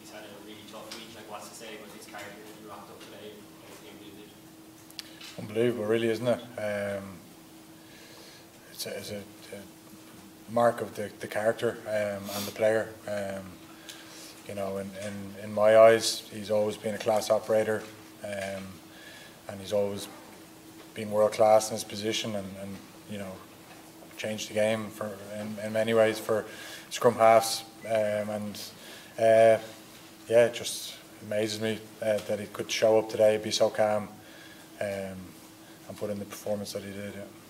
He's had a really tough week. Like what's to say about his character today? Unbelievable, really, isn't it? Um, it's a, it's a, a mark of the, the character um, and the player. Um, you know, in, in, in my eyes, he's always been a class operator, um, and he's always been world class in his position, and, and you know, changed the game for in, in many ways for scrum halves, um, and uh, yeah, it just amazes me uh, that he could show up today, be so calm, um, and put in the performance that he did. Yeah.